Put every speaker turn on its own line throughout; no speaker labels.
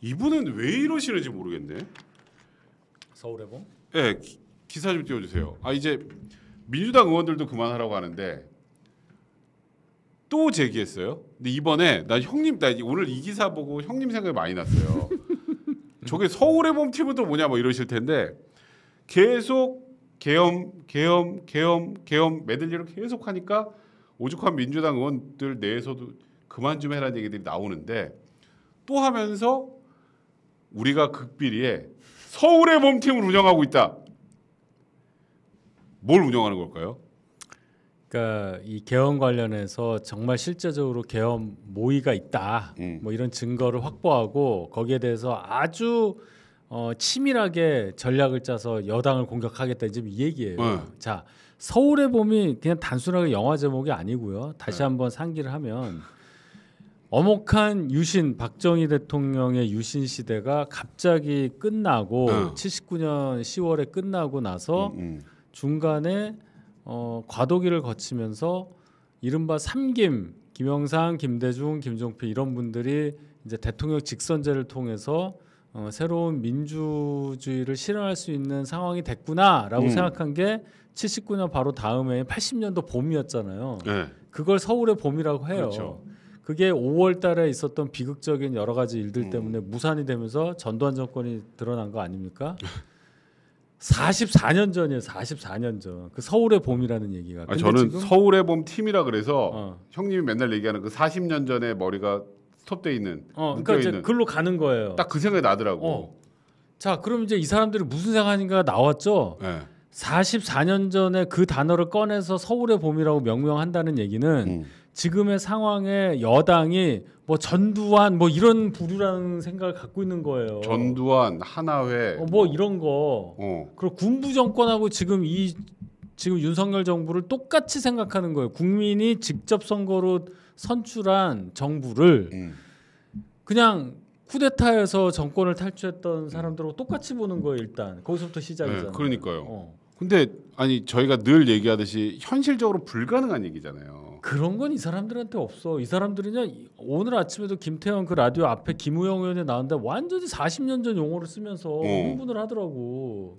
이분은 왜 이러시는지 모르겠네.
서울의 봄?
예, 기, 기사 좀 띄워주세요. 아 이제 민주당 의원들도 그만하라고 하는데 또 제기했어요. 근데 이번에 나 형님 나 오늘 이 기사 보고 형님 생각이 많이 났어요. 저게 서울의 봄 팀은 또 뭐냐 뭐 이러실 텐데 계속 계엄 계엄 계엄 계엄 메들리로 계속 하니까 오죽한 민주당 의원들 내에서도 그만 좀 해라는 얘기들이 나오는데 또 하면서 우리가 극비리에 서울의 봄 팀을 운영하고 있다. 뭘 운영하는 걸까요?
그러니까 이 개헌 관련해서 정말 실제적으로 개헌 모의가 있다.
음.
뭐 이런 증거를 확보하고 거기에 대해서 아주 어, 치밀하게 전략을 짜서 여당을 공격하겠다 지금 이 얘기예요.
네.
자 서울의 봄이 그냥 단순하게 영화 제목이 아니고요. 다시
네.
한번 상기를 하면 어목한 유신 박정희 대통령의 유신 시대가 갑자기 끝나고
네.
79년 10월에 끝나고 나서
음, 음.
중간에 어, 과도기를 거치면서 이른바 삼김 김영삼, 김대중, 김종필 이런 분들이 이제 대통령 직선제를 통해서 어, 새로운 민주주의를 실현할 수 있는 상황이 됐구나라고
음.
생각한 게 79년 바로 다음에 80년도 봄이었잖아요.
네.
그걸 서울의 봄이라고 해요.
그렇죠.
그게 5월 달에 있었던 비극적인 여러 가지 일들
음.
때문에 무산이 되면서 전두환 정권이 드러난 거 아닙니까? 44년 전이에요. 44년 전. 그 서울의 봄이라는 얘기가.
아, 저는 서울의 봄 팀이라 그래서
어.
형님이 맨날 얘기하는 그 40년 전에 머리가 스톱돼 있는
어, 그러니까 이제
있는
글로 가는 거예요.
딱 그 생각이 나더라고.
어. 자, 그럼 이제 이 사람들이 무슨 생각하는가 나왔죠.
네.
44년 전에 그 단어를 꺼내서 서울의 봄이라고 명명한다는 얘기는
음.
지금의 상황에 여당이 뭐 전두환 뭐 이런 부류라는 생각을 갖고 있는 거예요.
전두환, 하나회,
어, 뭐 이런 거.
어.
그리고 군부 정권하고 지금 이 지금 윤석열 정부를 똑같이 생각하는 거예요. 국민이 직접 선거로 선출한 정부를
음.
그냥 쿠데타에서 정권을 탈취했던 사람들하고 똑같이 보는 거예요. 일단 거기서부터 시작이잖아요.
네, 그러니까요.
어.
근데 아니 저희가 늘 얘기하듯이 현실적으로 불가능한 얘기잖아요.
그런 건 이 사람들한테 없어. 이 사람들은요 이- 오늘 아침에도 김태형 그 라디오 앞에 김우영 의원이 나왔는데 완전히 40년 전 용어를 쓰면서
어.
흥분을 하더라고.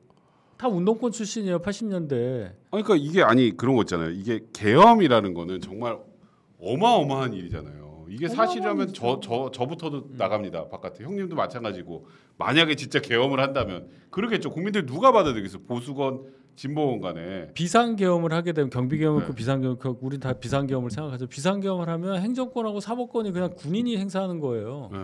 다 운동권 출신이에요. 80년대.
아니, 그러니까 이게 아니 그런 거 있잖아요. 이게 계엄이라는 거는 정말 어마어마한 일이잖아요. 이게 사실이라면 저 저 저 부터도 나갑니다 바깥에 형님도 마찬가지고 만약에 진짜 계엄을 한다면 그러겠죠. 국민들 누가 받아들이겠어? 보수건 진보건 간에
비상계엄을 하게 되면 경비계엄을
네.
그 비상계엄 그 우린 다 비상계엄을 생각하죠. 비상계엄을 하면 행정권하고 사법권이 그냥 군인이 행사하는 거예요.
네.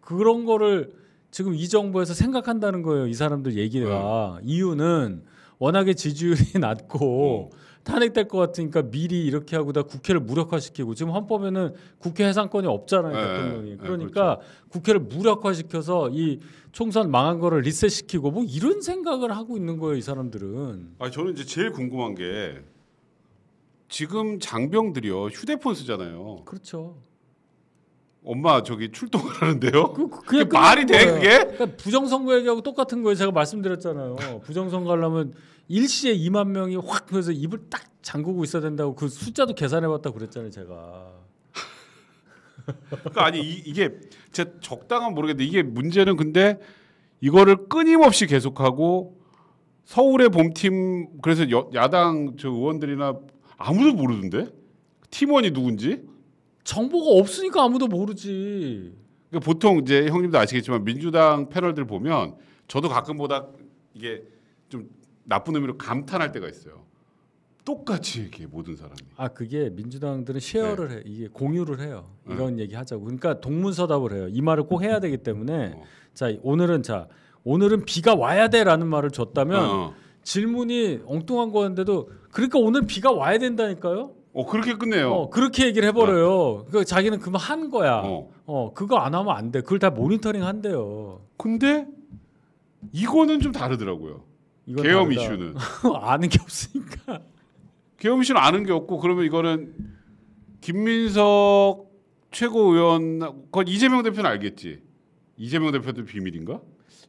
그런 거를 지금 이 정부에서 생각한다는 거예요. 이 사람들 얘기가 이유는 워낙에 지지율이 낮고 탄핵될 것 같으니까 미리 이렇게 하고 다 국회를 무력화시키고 지금 헌법에는 국회 해상권이 없잖아요
네,
대통령이.
네,
그러니까 국회를 무력화시켜서 이 총선 망한 거를 리셋시키고 뭐 이런 생각을 하고 있는 거예요 이 사람들은.
아 저는 이제 제일 궁금한 게 지금 장병들이요 휴대폰 쓰잖아요.
그렇죠
엄마 저기 출동을 하는데요.
그, 그
그게
그냥
말이 돼. 그게?
그러니까 부정선거 얘기하고 똑같은 거예요. 제가 말씀드렸잖아요. 부정선거 하려면 일시에 2만 명이 확 그래서 입을 딱 잠그고 있어야 된다고 그 숫자도 계산해봤다 고 그랬잖아요. 제가.
그러니까 아니 이, 이게 제 적당한 모르겠는데 이게 문제는 근데 이거를 끊임없이 계속하고 서울의 봄팀 그래서 여, 야당 저 의원들이나 아무도 모르던데 팀원이 누군지
정보가 없으니까 아무도 모르지.
그러니까 보통 이제 형님도 아시겠지만 민주당 패널들 보면 저도 가끔 보다 이게 좀 나쁜 의미로 감탄할 때가 있어요. 똑같이 얘기해 모든 사람이.
아 그게 민주당들은 쉐어를 해 이게 공유를 해요.
네.
이런 얘기 하자고. 그러니까 동문서답을 해요. 이 말을 꼭 해야 되기 때문에
어.
자 오늘은 자 오늘은 비가 와야 돼라는 말을 줬다면
어,
질문이 엉뚱한 거였는데도 그러니까 오늘 비가 와야 된다니까요.
어 그렇게 끝내요.
어, 그렇게 얘기를 해버려요. 그 자기는 그만 한 거야. 어.
어.
그거 안 하면 안 돼. 그걸 다 모니터링 한대요.
근데 이거는 좀 다르더라고요.
이건
계엄
다르다.
이슈는
아는 게 없으니까.
계엄 이슈는 아는 게 없고 그러면 이거는 김민석 최고위원 그건 이재명 대표는 알겠지. 이재명 대표도 비밀인가?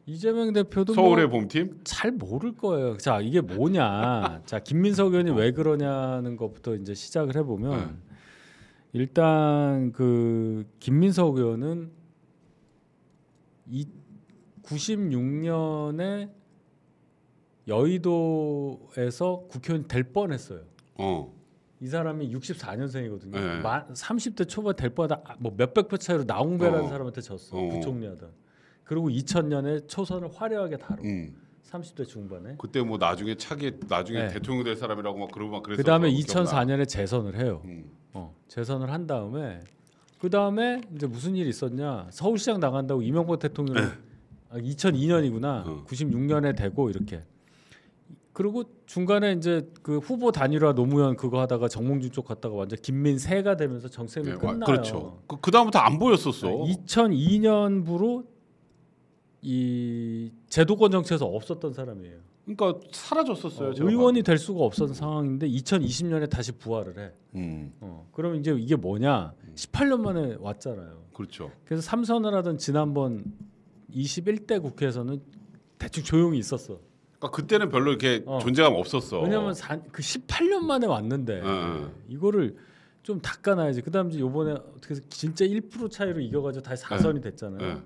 이재명 대표도
서울의
뭐
봄팀?
잘 모를 거예요. 자 이게 뭐냐. 자 김민석 의원이 왜 그러냐는 것부터 이제 시작을 해보면
네.
일단 그 김민석 의원은 이 96년에 여의도에서 국회의원 될 뻔했어요.
어.
이 사람이 64년생이거든요.
네.
30대 초반 될 뻔하다. 뭐 몇백 표 차이로 나홍배라는
어.
사람한테 졌어.
어.
부총리하던. 그리고 2000년에 초선을 화려하게 다루고
음.
30대 중반에.
그때 뭐 나중에 차기 나중에
네.
대통령 될 사람이라고 막 그러고 막 그랬어.
그 다음에 2004년에 재선을 해요.
음.
어, 재선을 한 다음에 그 다음에 이제 무슨 일이 있었냐? 서울시장 나간다고 이명박 대통령이 아, 2002년이구나.
어.
96년에 되고 이렇게. 그리고 중간에 이제 그 후보 단일화 노무현 그거 하다가 정몽준 쪽 갔다가 완전 김민 세가 되면서 정세는
네, 와,
끝나요.
그렇죠. 그, 그 다음부터 안 보였었어.
2002년부로 이 제도권 정치에서 없었던 사람이에요.
그러니까 사라졌었어요.
어, 의원이 될 수가 없었던 상황인데 2020년에 다시 부활을 해.
음.
어, 그럼 이제 이게 뭐냐? 18년 만에 왔잖아요.
그렇죠.
그래서 삼선을 하던 지난번 21대 국회에서는 대충 조용히 있었어.
그러니까 그때는 별로 이렇게
어.
존재감 없었어.
왜냐하면 사- 그 18년 만에 왔는데
응,
이거를 좀 닦아놔야지. 그다음 이제 요번에 어떻게 해서 진짜 1% 차이로 이겨가지고 다시 4선이 됐잖아요.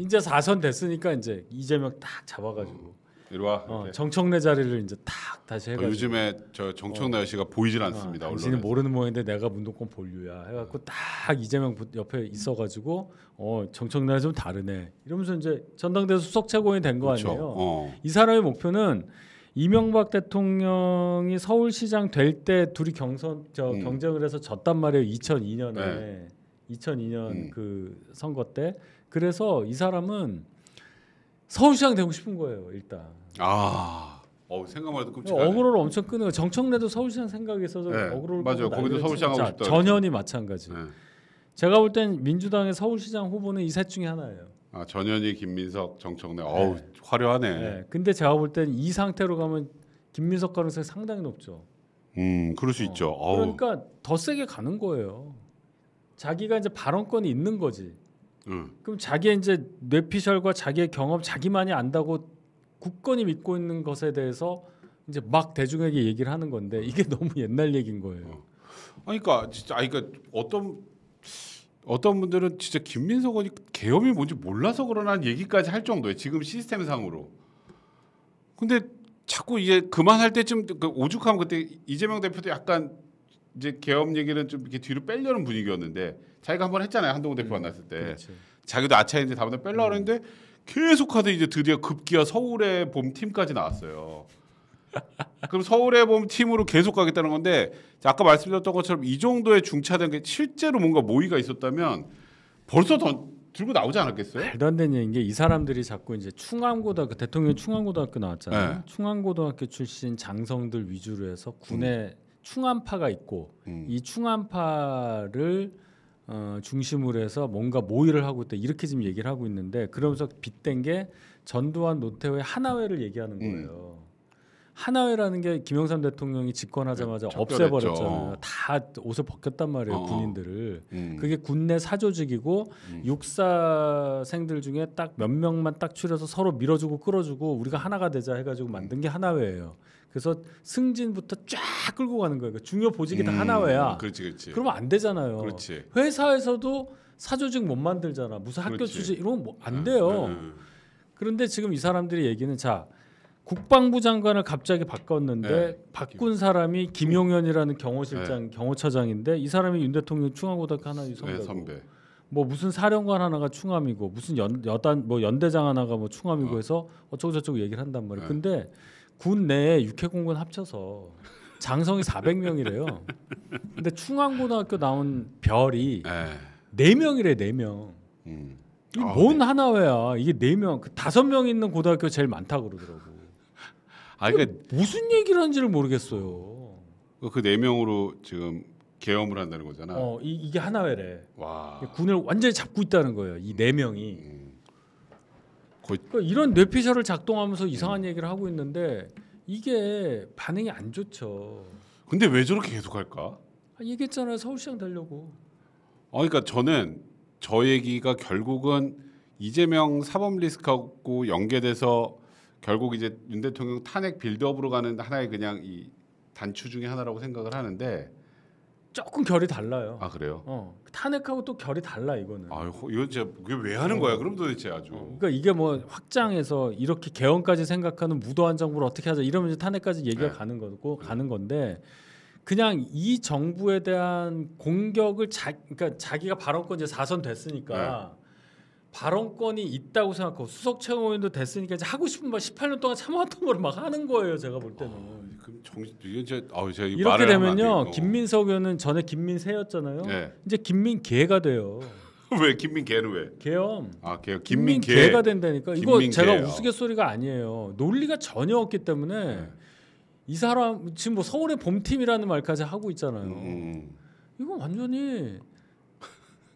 예.
이제 4선 됐으니까 이제 이재명 딱 잡아가지고
이리 와.
어,
이렇게.
정청래 자리를 이제 탁 다시
어,
해가지고.
요즘에 저 정청래 씨가 보이질 않습니다.
어, 당신은
언론에.
모르는 모양인데 내가 문동권 본류야 해갖고 딱 이재명 부- 옆에 있어가지고 어 정청래가 좀 다르네 이러면서 이제 전당대 수석 최고위 된 거
그렇죠.
아니에요.
어.
이 사람의 목표는 이명박 대통령이 서울시장 될 때 둘이 경선 저
음.
경쟁을 해서 졌단 말이에요. 2002년에
네.
2002년
음.
그 선거 때 그래서 이 사람은 서울시장 되고 싶은 거예요. 일단
아. 어 생각만 해도 끔찍하네.
어그로를 엄청 거. 정청래도 서울시장 생각이 있어서
네,
어그로를
맞아요. 거기도 서울시장 하고
자,
싶다
전현이 마찬가지.
네.
제가 볼 땐 민주당의 서울시장 후보는 이 셋 중에 하나예요.
아 전현희, 김민석, 정청래. 어우
네.
화려하네.
네. 근데 제가 볼 땐 이 상태로 가면 김민석 가능성이 상당히 높죠.
음 그럴 수
어,
있죠. 어우.
그러니까 더 세게 가는 거예요. 자기가 이제 발언권이 있는 거지.
응.
그럼 자기의 이제 뇌피셜과 자기의 경험, 자기만이 안다고 굳건히 믿고 있는 것에 대해서 이제 막 대중에게 얘기를 하는 건데 이게 너무 옛날 얘기인 거예요.
어. 그러니까 진짜 아니 그러니까 어떤 어떤 분들은 진짜 김민석 의원이 계엄이 뭔지 몰라서 그러나 얘기까지 할 정도예요. 지금 시스템상으로. 근데 자꾸 이제 그만할 때쯤 그 오죽하면 그때 이재명 대표도 약간 이제 계엄 얘기는 좀 이렇게 뒤로 빼려는 분위기였는데 자기가 한 번 했잖아요 한동훈 대표 만났을 때
그렇지.
자기도 아차인데 다음에 빼려고 그랬는데 계속 하다 이제 드디어 급기야 서울의 봄 팀까지 나왔어요. 그럼 서울의 봄 팀으로 계속 가겠다는 건데 아까 말씀드렸던 것처럼 이 정도의 중차된 게 실제로 뭔가 모의가 있었다면 벌써 더 들고 나오지 않았겠어요?
말도 안 되는 얘기인 게 이 사람들이 자꾸 이제 충암고등학교 대통령 충암고등학교 나왔잖아요.
네.
충암고등학교 출신 장성들 위주로 해서 군에 충암파가 있고
음.
이 충암파를 어, 중심으로 해서 뭔가 모의를 하고 있다 이렇게 지금 얘기를 하고 있는데 그러면서 빗댄 게 전두환 노태우의 하나회를 얘기하는
음.
거예요. 하나회라는 게 김영삼 대통령이 집권하자마자
네,
없애버렸잖아요. 다 옷을 벗겼단 말이에요
어.
군인들을.
음.
그게 군내 사조직이고
음.
육사생들 중에 딱 몇 명만 딱 추려서 서로 밀어주고 끌어주고 우리가 하나가 되자 해가지고 만든 게 하나회예요. 그래서 승진부터 쫙 끌고 가는 거예요. 그 중요 보직이 다
음,
하나회야.
그렇지, 그렇지.
그러면 안 되잖아요.
그렇지.
회사에서도 사조직 못 만들잖아. 무슨 학교
그렇지.
출신 이런 거안
음,
돼요.
음,
그런데 지금 이 사람들이 얘기는 자 국방부 장관을 갑자기 바꿨는데
네.
바꾼 사람이 김용현이라는 경호실장 경호처장인데 이 사람이 윤 대통령 충암고등학교 하나
네,
선배고
선배.
뭐 무슨 사령관 하나가 충암이고 무슨 연 여단 뭐 연대장 하나가 뭐 충암이고
어.
해서 어쩌고 저쩌고 얘기를 한단 말이에요.
네.
근데 군 내에 육해공군 합쳐서 장성이 400명이래요. 근데 충암고등학교 나온 별이
예.
네 명이래 네 명.
음.
이게
아,
뭔 하나회야? 이게 네 명, 그 다섯 명 있는 고등학교 제일 많다 그러더라고.
아 그러니까
무슨 얘기를 하는지를 모르겠어요.
그 네 명으로 지금 계엄을 한다는 거잖아.
어, 이, 이게 하나회래.
와.
군을 완전히 잡고 있다는 거예요. 이 네 명이.
음. 거의
그러니까 이런 뇌피셜을 작동하면서 이상한 얘기를 하고 있는데 이게 반응이 안 좋죠.
근데 왜 저렇게 계속 할까?
아, 얘기했잖아요. 서울시장 되려고.
어, 그러니까 저는 저 얘기가 결국은 이재명 사법 리스크하고 연계돼서 결국 이제 윤 대통령 탄핵 빌드업으로 가는 하나의 그냥 이 단추 중에 하나라고 생각을 하는데
조금 결이 달라요.
아 그래요?
어, 탄핵하고 또 결이 달라 이거는.
아 이거 진짜 그게 왜 하는 거야? 그럼 도대체 아주.
어, 그러니까 이게 뭐 확장해서 이렇게 개헌까지 생각하는 무도한 정부를 어떻게 하자 이러면 이제 탄핵까지 얘기가
네.
가는 거고 가는 건데 그냥 이 정부에 대한 공격을 자 그러니까 자기가 발언권 이제 4선 됐으니까
네.
발언권이 있다고 생각하고 수석 최고위원도 됐으니까 이제 하고 싶은 말 18년 동안 참아왔던 거를 막 하는 거예요 제가 볼 때는
그럼 정신 이제 아우 제가 이
이렇게 되면요. 김민석 의원은 전에 김민세였잖아요
네.
이제 김민개가 돼요
왜 김민개는 왜?
개엄
아걔
김민개가
김민개.
된다니까 이거
김민개예요.
제가 우스갯소리가 아니에요 논리가 전혀 없기 때문에
네.
이 사람 지금 뭐 서울의 봄팀이라는 말까지 하고 있잖아요
음,
이거 완전히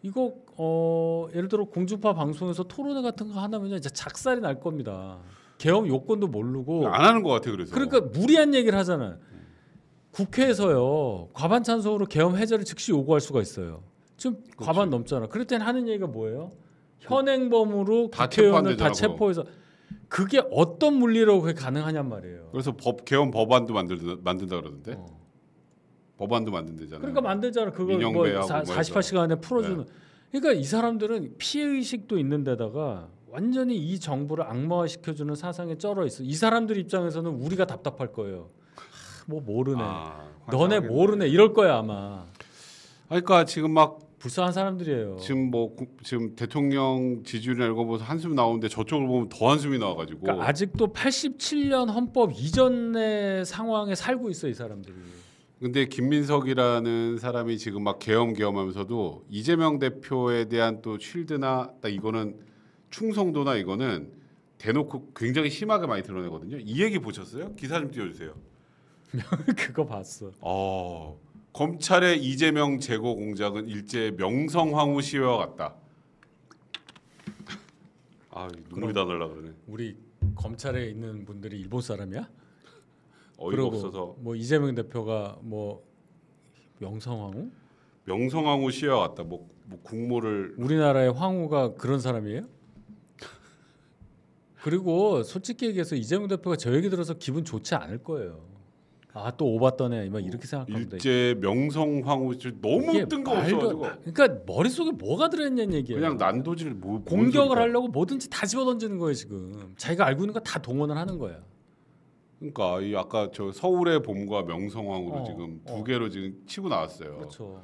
이거 어 예를 들어 공중파 방송에서 토론회 같은 거 하나면 이제 작살이 날 겁니다 개엄 요건도 모르고
안 하는 것 같아 그래서.
그러니까 무리한 얘기를 하잖아요. 국회에서요 과반 찬성으로 계엄 해제를 즉시 요구할 수가 있어요. 지금 과반 넘잖아. 그럴 땐 하는 얘기가 뭐예요? 현행범으로
다
국회의원을 다 체포해서 그게 어떤 물리로 그게 가능하냔 말이에요.
그래서 법 개헌 법안도 만들 만든다 그러던데.
어.
법안도 만든대잖아요.
그러니까 만들잖아. 그걸 뭐 사,
뭐 해서.
48시간 안에 풀어주는. 그러니까 이 사람들은 피해 의식도 있는 데다가 완전히 이 정부를 악마화 시켜주는 사상에 쩔어 있어. 이 사람들 입장에서는 우리가 답답할 거예요. 하, 뭐 모르네.
아,
너네. 모르네 이럴 거야 아마.
그러니까 지금 막
불쌍한 사람들이에요.
지금 뭐 구- 지금 대통령 지지율이나 이런 거 보면서 한숨 나오는데 저쪽을 보면 더 한숨이 나와가지고
그러니까 아직도 87년 헌법 이전의 상황에 살고 있어 이 사람들이.
근데 김민석이라는 사람이 지금 막 계엄 계엄하면서도 이재명 대표에 대한 또 쉴드나 딱 이거는 충성도나 이거는 대놓고 굉장히 심하게 많이 드러내거든요. 이 얘기 보셨어요? 기사 좀 띄워주세요.
그거 봤어.
어, 검찰의 이재명 재고 공작은 일제 명성황후 시위와 같다. 아 눈물이 다 날라 그러네.
우리 검찰에 있는 분들이 일본 사람이야?
어이가 없어서
뭐 이재명 대표가 뭐 명성황후?
명성황후 시위와 같다. 뭐, 뭐 국모를
우리나라의 황후가 그런 사람이에요? 그리고 솔직히 얘기해서 이재명 대표가 저 얘기 들어서 기분 좋지 않을 거예요. 아 또 오봤더네 막 이렇게 생각하면 돼.
일제 명성황후 저 너무 뜬금없어가지고
그러니까 머릿속에 뭐가 들어있냐는 얘기예요.
그냥 난도질 뭐뭔
공격을. 하려고 뭐든지 다 집어 던지는 거예요 지금. 자기가 알고 있는 거 다 동원을 하는 거야.
그러니까 이 아까 저 서울의 봄과 명성황후로
어,
지금 두
어.
개로 지금 치고 나왔어요.
그렇죠.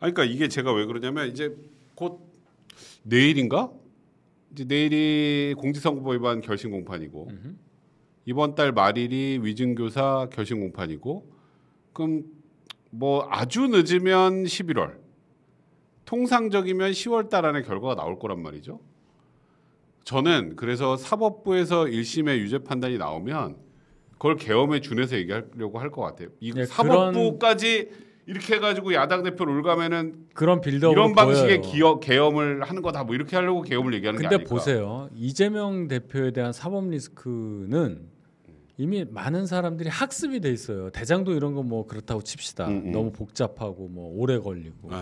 아니, 그러니까 이게 제가 왜 그러냐면 이제 곧 내일인가 이제 내일이 공직선거법 위반 결심 공판이고
음흠.
이번 달 말일이 위증교사 결심 공판이고 그럼 뭐 아주 늦으면 11월 통상적이면 10월 달 안에 결과가 나올 거란 말이죠. 저는 그래서 사법부에서 1심의 유죄 판단이 나오면 그걸 계엄에 준해서 얘기하려고 할 것 같아요. 이
네,
사법부까지 이렇게 해가지고 야당 대표를 올가면은
그런 빌드업으로
이런 방식의. 기업 계엄을 하는 거다 뭐 이렇게 하려고 계엄을 얘기하는 게
근데
아닐까.
보세요. 이재명 대표에 대한 사법 리스크는 이미 많은 사람들이 학습이 돼 있어요. 대장도 이런 거 뭐 그렇다고 칩시다.
음, 음.
너무 복잡하고 뭐 오래 걸리고.
네.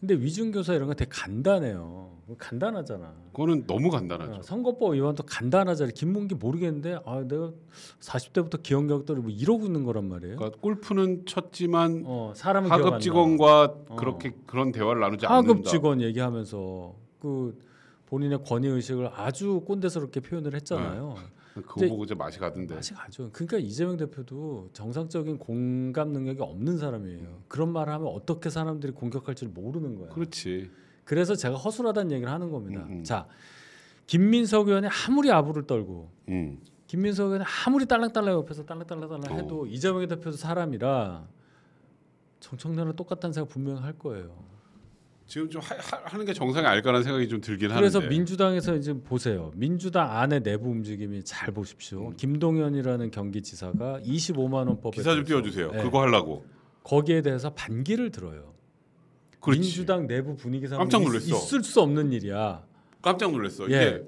근데 위중교사 이런 거 되게 간단해요. 간단하잖아.
그거는 너무 간단하죠.
어, 선거법 위반도 간단하잖아요. 김문기 모르겠는데 아 내가 40대부터 기억력들이 뭐 이러고 있는 거란 말이에요.
그러니까 골프는 쳤지만
어, 사람은
하급 직원과
어.
그렇게 그런 대화를 나누지
하급
않는다.
직원 얘기하면서 그 본인의 권위 의식을 아주 꼰대스럽게 표현을 했잖아요.
그거 보고 이제 맛이 가던데.
맛이 가죠. 그러니까 이재명 대표도 정상적인 공감 능력이 없는 사람이에요. 그런 말을 하면 어떻게 사람들이 공격할지 모르는 거야.
그렇지.
그래서 제가 허술하다는 얘기를 하는 겁니다.
음, 음.
자, 김민석 의원이 아무리 아부를 떨고
음.
김민석 의원이 아무리 딸랑딸랑 옆에서 딸랑딸랑딸랑
어.
해도 이재명 대표도 사람이라 정청래는 똑같다는 생각 분명히 할 거예요.
지금 좀 하, 하, 는게 정상이 아닐까라는 생각이 좀 들긴
그래서
하는데.
민주당에서 이제 보세요. 민주당 안에 내부 움직임이 잘 보십시오.
음.
김동연이라는 경기지사가 25만 원 법에
기사 좀 띄워주세요.
네,
그거 하려고.
거기에 대해서 반기를 들어요.
그렇지.
민주당 내부 분위기상
깜짝 놀랐어.
있을 수 없는 일이야.
깜짝 놀랐어.
예.
이게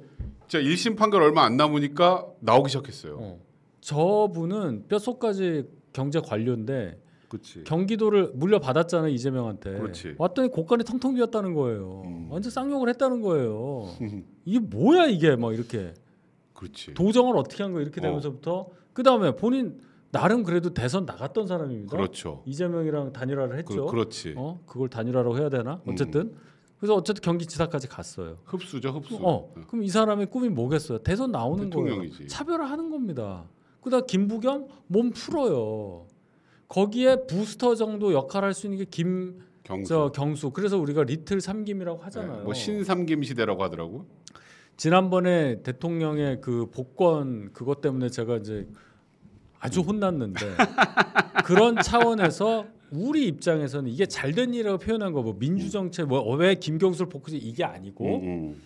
진짜 1심 판결 얼마 안 남으니까 나오기 시작했어요.
어. 저분은 뼛속까지 경제 관료인데
그렇지.
경기도를 물려받았잖아요 이재명한테.
그렇지.
왔더니 곳간이 텅텅 비었다는 거예요.
음.
완전 쌍욕을 했다는 거예요. 이게 뭐야 이게 막 이렇게
그렇지.
도정을 어떻게 한 거 이렇게
어.
되면서부터 그 다음에 본인 나름 그래도 대선 나갔던 사람입니다.
그렇죠.
이재명이랑 단일화를 했죠.
그, 그렇지.
어 그걸 단일화라고 해야 되나?
음.
어쨌든 그래서 어쨌든 경기지사까지 갔어요.
흡수죠, 흡수.
어
네.
그럼 이 사람의 꿈이 뭐겠어요? 대선 나오는 거예요.
대통령이지.
차별화하는 겁니다. 그다음 김부겸 몸 풀어요. 거기에 부스터 정도 역할할 수 있는 게김
경수.
저 경수. 그래서 우리가 리틀 삼김이라고
네,
하잖아요.
뭐 신삼김 시대라고 하더라고.
지난번에 대통령의 그 복권 그것 때문에 제가 이제 아주 혼났는데 그런 차원에서 우리 입장에서는 이게 잘된 일이라고 표현한 거 뭐 민주정책 뭐왜 김경수를 포커스 이게 아니고
음, 음.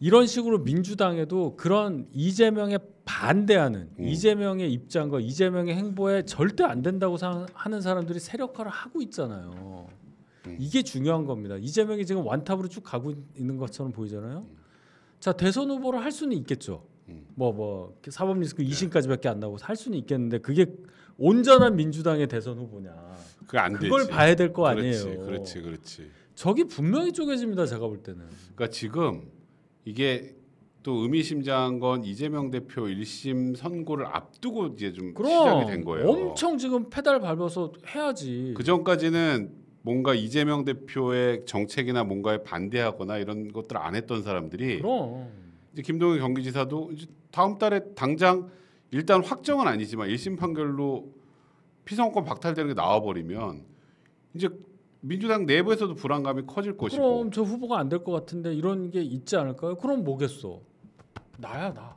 이런 식으로 민주당에도 그런 이재명에 반대하는
음.
이재명의 입장과 이재명의 행보에 절대 안 된다고 사- 하는 사람들이 세력화를 하고 있잖아요.
음.
이게 중요한 겁니다. 이재명이 지금 완탑으로 쭉 가고 있는 것처럼 보이잖아요. 자 대선 후보를 할 수는 있겠죠.
음.
뭐뭐 사법 리스크 2심까지밖에 안 나고 할 수는 있겠는데 그게 온전한 민주당의 대선 후보냐?
그게 안 되지.
그걸 봐야 될 거 아니에요.
그렇지, 그렇지.
저기 분명히 쪼개집니다. 제가 볼 때는.
그러니까 지금 이게 또 의미심장한 건 이재명 대표 1심 선고를 앞두고 이제 좀 시작이 된 거예요.
엄청 지금 페달 밟아서 해야지.
그 전까지는 뭔가 이재명 대표의 정책이나 뭔가에 반대하거나 이런 것들 안 했던 사람들이
그럼.
이제 김동연 경기지사도 이제 다음 달에 당장 일단 확정은 아니지만 1심 판결로 피선권 박탈되는 게 나와 버리면 이제 민주당 내부에서도 불안감이 커질 것이고
그럼 저 후보가 안 될 것 같은데 이런 게 있지 않을까요? 그럼 뭐겠어? 나야 나.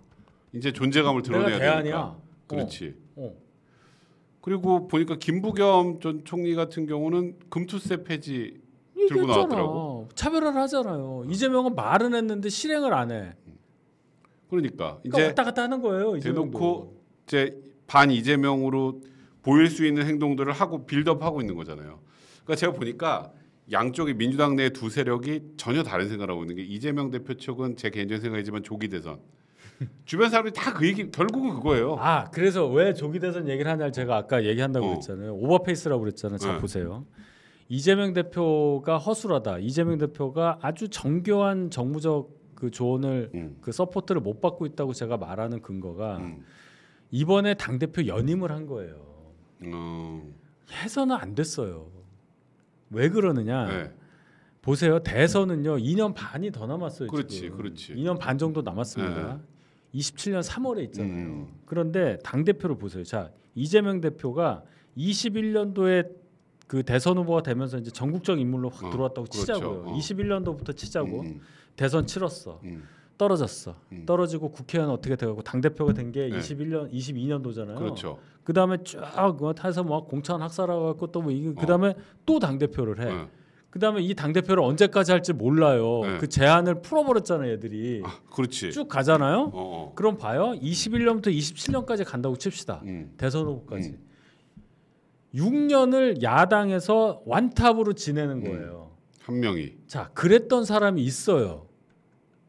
이제 존재감을
내가
드러내야
대안이야.
되니까. 그렇지.
어.
그리고 보니까 김부겸 전 총리 같은 경우는 금투세 폐지 들고
얘기했잖아.
나왔더라고.
차별화를 하잖아요. 이재명은 말은 했는데 실행을 안 해.
그러니까
그러니까
이제
왔다 갔다 하는 거예요. 이재명도.
대놓고 이제 반 이재명으로 보일 수 있는 행동들을 하고 빌드업하고 있는 거잖아요. 그러니까 제가 보니까 양쪽이 민주당 내 두 세력이 전혀 다른 생각을 하고 있는 게 이재명 대표 측은 제 개인적인 생각이지만 조기 대선 주변 사람들이 다 그 얘기 결국은 그거예요.
아 그래서 왜 조기 대선 얘기를 하냐를 제가 아까 얘기한다고
어.
그랬잖아요. 오버페이스라고 그랬잖아요. 자
네.
보세요. 이재명 대표가 허술하다. 이재명 대표가 아주 정교한 정무적 그 조언을
음.
그 서포트를 못 받고 있다고 제가 말하는 근거가
음.
이번에 당 대표 연임을 한 거예요.
어,
해서는 안 됐어요. 왜 그러느냐?
네.
보세요. 대선은요. 2년 반이 더 남았어요.
그렇지,
지금.
그렇지.
2년 반 정도 남았습니다. 27년 3월에 있잖아요.
음.
그런데 당 대표를 보세요. 자 이재명 대표가 21년도에 그 대선 후보가 되면서 이제 전국적 인물로 확
어,
들어왔다고
그렇죠.
치자고요.
어.
21년도부터 치자고
음,
대선 치렀어.
음,
떨어졌어.
음.
떨어지고 국회의원 어떻게 돼가고 당 대표가 된게
네.
21년 22년도잖아요.
그렇죠.
그 다음에 쫙 타서 막 공천 학살하고 또뭐 이게 그 다음에 또당 대표를 해.
어.
그 다음에 이 당 대표를 언제까지 할지 몰라요.
네.
그 제한을 풀어버렸잖아요, 애들이.
아, 그렇지.
쭉 가잖아요.
어, 어.
그럼 봐요. 21년부터 27년까지 간다고 칩시다.
음.
대선 후보까지. 6년을 야당에서 완탑으로 지내는 거예요.
한 명이
자, 그랬던 사람이 있어요.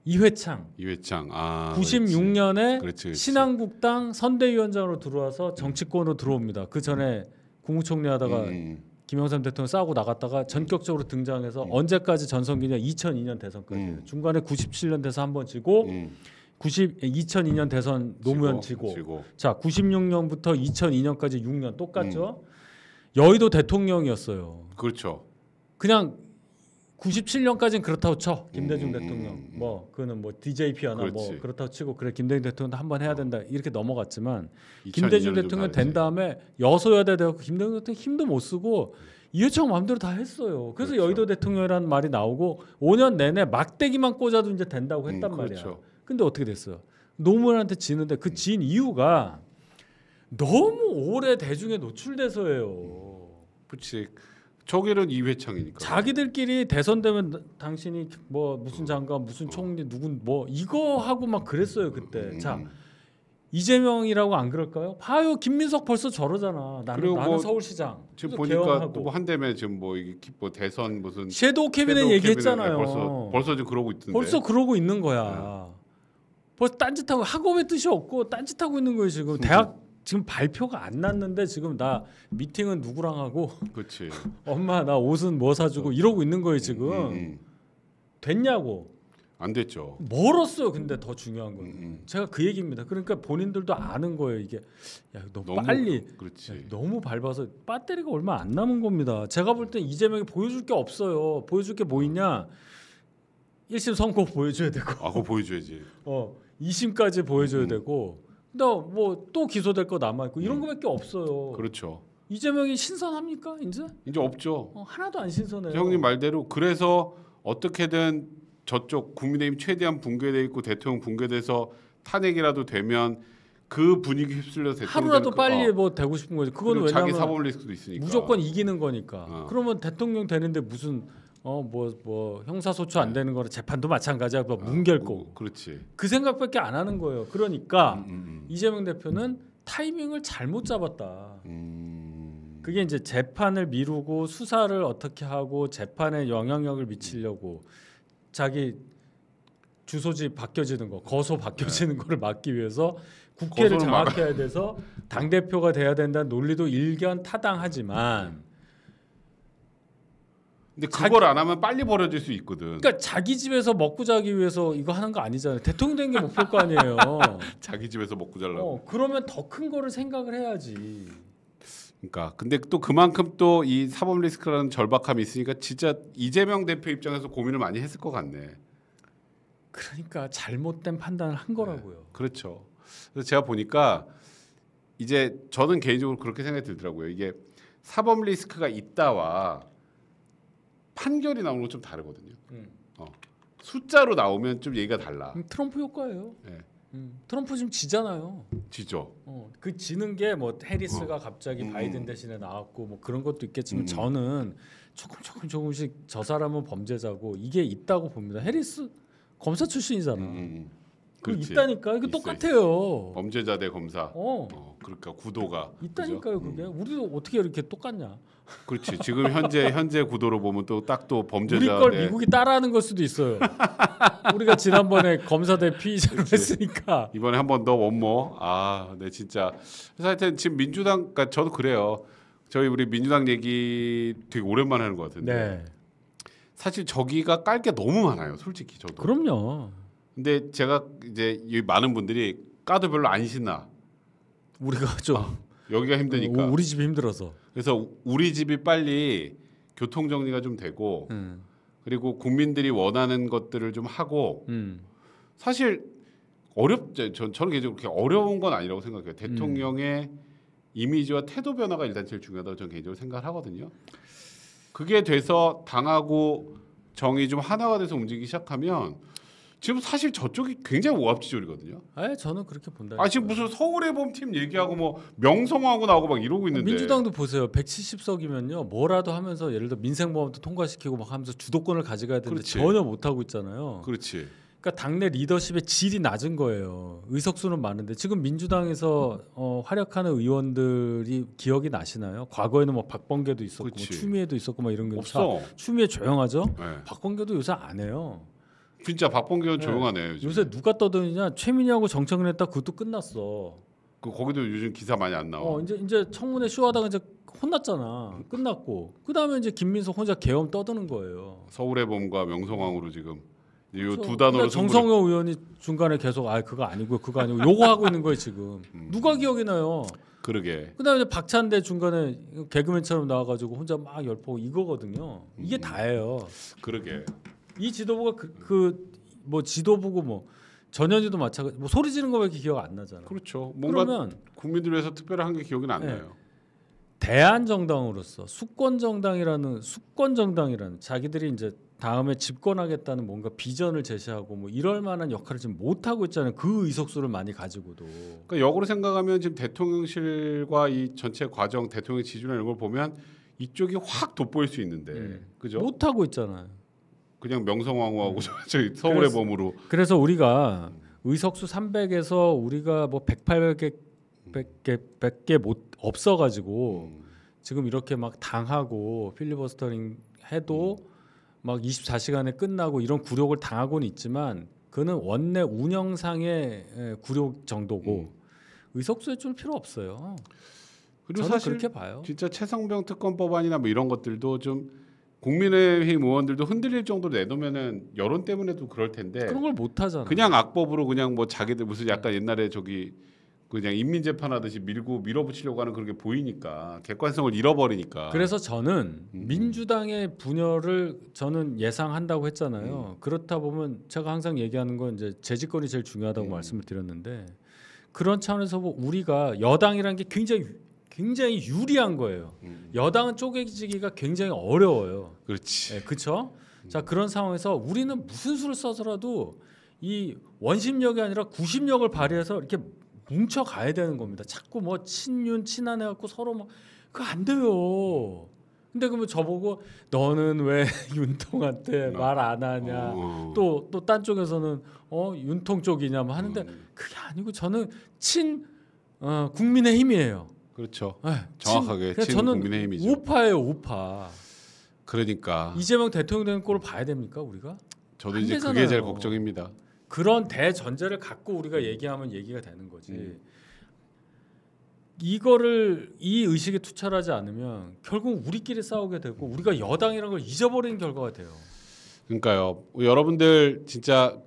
이회창.
이회창. 아,
96년에
그렇지, 그렇지.
신한국당 선대위원장으로 들어와서 정치권으로 들어옵니다. 그 전에 국무총리 하다가
음,
김영삼 대통령 싸우고 나갔다가 전격적으로 등장해서 언제까지 전성기냐 2002년 대선까지
음.
중간에 97년 대선 한 번 지고
음.
90 2002년 대선 노무현 지고,
지고.
자 96년부터 2002년까지 6년 똑같죠
음.
여의도 대통령이었어요
그렇죠.
그냥 97년까지는 그렇다고 쳐 김대중
음,
대통령
음, 음.
뭐 그는 뭐 DJP나 뭐. 그렇다고 치고 그래 김대중 대통령도 한번 해야 된다 이렇게 넘어갔지만
2002
김대중 대통령. 된 다음에 여소야대 되고 김대중 대통령 힘도 못 쓰고 이회창 마음대로 다 했어요. 그래서
그렇죠.
여의도 대통령이라는 말이 나오고 5년 내내 막대기만 꽂아도 이제 된다고
음,
했단 말이야.
그렇죠.
근데 어떻게 됐어요? 노무현한테 지는데 그 진 이유가 너무 오래 대중에 노출돼서예요.
그렇지. 저기는 이회창이니까.
자기들끼리 대선 되면 당신이 뭐 무슨 장관, 무슨 총리, 누군 뭐 이거 하고 막 그랬어요 그때.
음,
자 이재명이라고 안 그럴까요? 봐요 김민석 벌써 저러잖아. 나는
그리고
나는
뭐
서울시장.
지금 보니까
개헌하고.
또뭐 한대면 지금 뭐 이게 기- 뭐 대선 무슨
섀도우 캐비넷 얘기했잖아요.
캐비넷 벌써 벌써 지금 그러고 있던데.
벌써 그러고 있는 거야. 벌써 딴짓하고 학업의 뜻이 없고 딴짓하고 있는 거예요 지금. 대학 지금 발표가 안 났는데 지금 나 미팅은 누구랑 하고
그렇지.
엄마 나 옷은 뭐 사주고 이러고 있는 거예요 지금.
음, 음.
됐냐고.
안 됐죠.
멀었어요. 근데 더 중요한 건
음, 음.
제가 그 얘기입니다. 그러니까 본인들도 아는 거예요. 이게 야 너무,
너무
빨리
그- 그렇지.
야, 너무 밟아서 배터리가 얼마 안 남은 겁니다. 제가 볼 땐 이재명이 보여줄 게 없어요. 보여줄 게 뭐 있냐? 1심 선고 보여줘야 되고
아, 그거 보여줘야지.
어 2심까지 보여줘야
음.
되고 뭐 또 기소될 거 남아 있고 이런
음.
거밖에 없어요.
그렇죠.
이재명이 신선합니까 이제?
이제 없죠.
어, 하나도 안 신선해요.
형님 말대로 그래서 어떻게든 저쪽 국민의힘 최대한 붕괴돼 있고 대통령 붕괴돼서 탄핵이라도 되면 그 분위기 휩쓸려서 대통령
하루라도
그-
빨리
어,
뭐 되고 싶은 거지. 그건
그리고 자기
왜냐면
사법 리스크도 있으니까.
무조건 이기는 거니까.
어.
그러면 대통령 되는데 무슨 어뭐뭐 형사소추 안 되는 거라 재판도 마찬가지야. 뭐 뭉갤 거.
어, 그렇지.
그 생각밖에 안 하는 거예요. 그러니까
음, 음,
이재명 대표는 타이밍을 잘못 잡았다.
음. 음.
그게 이제 재판을 미루고 수사를 어떻게 하고 재판에 영향력을 미치려고 자기 주소지 바뀌어지는 거, 거소 바뀌어지는 거를 막기 위해서 국회를
네.
장악해야 돼서 당 대표가 돼야 된다는 논리도 일견 타당하지만
근데 그걸 안 하면 빨리 벌어질 수 있거든.
그러니까 자기 집에서 먹고 자기 위해서 이거 하는 거 아니잖아요. 대통령 된 게 목표일 거 아니에요.
자기 집에서 먹고 잘라고.
어, 그러면 더 큰 거를 생각을 해야지.
그러니까 근데 또 그만큼 또 이 사법 리스크라는 절박함이 있으니까 진짜 이재명 대표 입장에서 고민을 많이 했을 것 같네.
그러니까 잘못된 판단을 한 거라고요.
그렇죠. 그래서 제가 보니까 이제 저는 개인적으로 그렇게 생각이 들더라고요. 이게 사법 리스크가 있다와 판결이 나오는 건 좀 다르거든요.
음.
숫자로 나오면 좀 얘기가 달라.
음, 트럼프 효과예요.
네.
음, 트럼프 지금 지잖아요.
지죠.
어, 그 지는 게 뭐 해리스가 갑자기
음.
바이든 대신에 나왔고 뭐 그런 것도 있겠지만
음.
저는 조금 조금 조금씩 저 사람은 범죄자고 이게 있다고 봅니다. 해리스 검사 출신이잖아.
음, 음, 음.
그. 있다니까 이거 똑같아요.
범죄자 대 검사.
어,
어, 그러니까 구도가
있다니까요
그죠?
그게. 우리도 어떻게 이렇게 똑같냐?
그렇지. 지금 현재 현재 구도로 보면 또 딱 또 범죄자
우리
걸대
미국이 따라하는 걸 수도 있어요. 우리가 지난번에 검사 대 피의자로. 했으니까.
이번에 한 번 더 원모. 아, 네 진짜. 그래서 하여튼 지금 민주당, 그러니까 저도 그래요. 저희 우리 민주당 얘기 되게 오랜만에 하는 것 같은데
네.
사실 저기가 깔 게 너무 많아요, 솔직히 저도.
그럼요.
근데 제가 이제 이 많은 분들이 까도 별로 안 신나.
우리가 좀
여기가 힘드니까.
우- 우리 집이 힘들어서.
그래서 우리 집이 빨리 교통 정리가 좀 되고
음.
그리고 국민들이 원하는 것들을 좀 하고
음.
사실 어렵 저 저는 개인적으로 그렇게 어려운 건 아니라고 생각해요.
음.
대통령의 이미지와 태도 변화가 일단 제일 중요하다고 저는 개인적으로 생각을 하거든요. 그게 돼서 당하고 정이 좀 하나가 돼서 움직이기 시작하면 지금 사실 저쪽이 굉장히 오합지졸이거든요.
아, 저는 그렇게 본다.
아 지금 무슨 서울의 봄팀 얘기하고 뭐 명성하고 나오고 막 이러고 있는데
민주당도 보세요. 170석이면요. 뭐라도 하면서 예를 들어 민생보험도 통과시키고 막 하면서 주도권을 가져가야 되는데
그렇지.
전혀 못 하고 있잖아요.
그렇지.
그러니까 당내 리더십의 질이 낮은 거예요. 의석수는 많은데 지금 민주당에서 어, 활약하는 의원들이 기억이 나시나요? 과거에는 뭐 박범계도 있었고 뭐. 추미애도 있었고 막 이런 게
없어.
자, 추미애 조용하죠?
네.
박범계도 요새 안 해요.
진짜 박범계는
네.
조용하네요. 요즘.
요새 누가 떠드느냐? 최민희하고 정청래 했다 그것도 끝났어.
그 거기도 요즘 기사 많이 안 나와.
어 이제 이제 청문회 쇼하다가 이제 혼났잖아. 끝났고 그 다음에 이제 김민석 혼자 계엄 떠드는 거예요.
서울의 봄과 명성황후로 지금 이
그래서
두 단어로 승부를-
정성호 의원이 중간에 계속 아 그거 아니고 그거 아니고 요거 하고 있는 거예요 지금.
음.
누가 기억이 나요?
그러게.
그다음에 박찬대 중간에 개그맨처럼 나와가지고 혼자 막 열포 이거거든요. 이게
음.
다예요.
그러게.
이 지도부가 그 뭐 지도부고 뭐 전현희도 마찬가지. 뭐 소리 지르는 거밖에 기억 안 나잖아.
그렇죠. 뭔가
그러면
국민들 위해서 특별한 게 기억이 안
네.
나요.
대한 정당으로서 수권 정당이라는 수권 정당이라는 자기들이 이제 다음에 집권하겠다는 뭔가 비전을 제시하고 뭐 이럴 만한 역할을 지금 못 하고 있잖아요. 그 의석수를 많이 가지고도
그러니까 역으로 생각하면 지금 대통령실과 이 전체 과정, 대통령 지지나 이런 걸 보면 이쪽이 확 돋보일 수 있는데,
음.
그죠?
못 하고 있잖아요.
그냥 명성황후하고 저- 저희 서울의
음. 그래서- 우리가 의석수 300에서 우리가 뭐 108개 100개 100개 못 없어 가지고
음,
지금 이렇게 막 당하고 필리버스터링 해도
음.
막 24시간에 끝나고 이런 굴욕을 당하고는 있지만 그는 원내 운영상의 에, 굴욕 정도고 의석수에 줄 필요 없어요.
그리고 사실
그렇게 봐요.
진짜 최성병 특검 법안이나 뭐 이런 것들도 좀 국민의힘 의원들도 흔들릴 정도로 내놓으면은 여론 때문에도 그럴 텐데
그런 걸 못 하잖아.
그냥 악법으로 그냥 뭐 자기들 무슨 약간 옛날에 저기 그냥 인민 재판하듯이 밀고 밀어붙이려고 하는 그런 게 보이니까 객관성을 잃어버리니까.
그래서 저는
음.
민주당의 분열을 저는 예상한다고 했잖아요.
음.
그렇다 보면 제가 항상 얘기하는 건 이제 재집권이 제일 중요하다고
음.
말씀을 드렸는데 그런 차원에서 뭐 우리가 여당이라는 게 굉장히 굉장히 유리한 거예요.
음,
여당은 쪼개지기가 굉장히 어려워요.
그렇지.
네, 그렇죠? 자 그런 상황에서 우리는 무슨 수를 써서라도 이 원심력이 아니라 구심력을 발휘해서 이렇게 뭉쳐 가야 되는 겁니다. 자꾸 뭐 친윤 친한 해갖고 서로 뭐 그거 안 돼요. 근데 그러면 저보고 너는 왜 윤통한테 말 안 하냐?
어.
또또 딴 쪽에서는 어 윤통 쪽이냐 뭐 하는데
음,
그게 아니고 저는 친 어, 국민의 힘이에요.
그렇죠.
네,
정확하게 친
저는
국민의힘이죠.
우파예요 우파.
그러니까
이재명 대통령 되는 꼴을 봐야 됩니까 우리가?
저도
안
이제
되잖아요.
그게 제일 걱정입니다.
그런 대전제를 갖고 우리가 얘기하면 얘기가 되는 거지.
음.
이거를 이 의식에 투철하지 않으면 결국 우리끼리 싸우게 되고 우리가 여당이라는 걸 잊어버리는 결과가 돼요.
그러니까요. 여러분들 진짜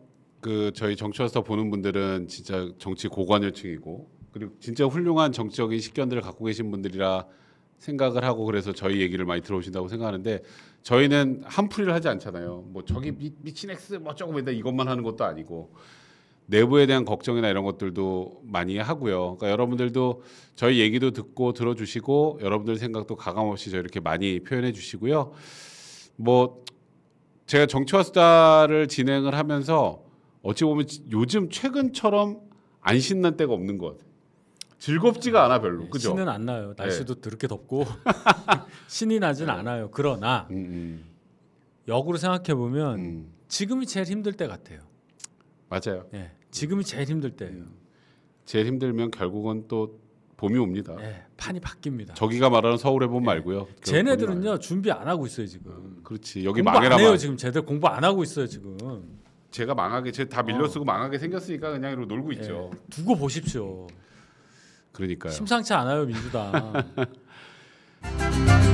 그 저희 정치와서 보는 분들은 진짜 정치 고관여층이고 그리고 진짜 훌륭한 정치적인 식견들을 갖고 계신 분들이라 생각을 하고 그래서 저희 얘기를 많이 들어오신다고 생각하는데 저희는 한풀이를 하지 않잖아요. 뭐 저기 미, 미친 엑스 뭐 어쩌고 맨날 이것만 하는 것도 아니고 내부에 대한 걱정이나 이런 것들도 많이 하고요. 그러니까 여러분들도 저희 얘기도 듣고 들어주시고 여러분들 생각도 가감없이 저 이렇게 많이 표현해 주시고요. 뭐 제가 정치와 수다를 진행을 하면서 어찌 보면 지- 요즘 최근처럼 안 신난 때가 없는 것 같아요. 즐겁지가 않아 별로, 그죠?
신은 안 나요. 날씨도 더럽게 덥고 신이 나진 않아요. 그러나
음,
역으로 생각해
음,
보면
음.
지금이 제일 힘들 때 같아요.
맞아요.
예, 지금이 제일 힘들 때예요.
음. 제일 힘들면 결국은 또 봄이 옵니다.
예, 판이 바뀝니다.
저기가 말하는 서울의 봄 말고요. 봄이 와요.
쟤네들은요 준비 안 하고 있어요 지금.
그렇지 여기 망해라
안 해요
말.
지금 제대로 공부 안 하고 있어요 지금.
제가 망하게 제가 다 밀려 쓰고 망하게 생겼으니까 그냥 이러고 놀고 있죠.
예, 두고 보십시오.
그러니까요.
심상치 않아요 민주당.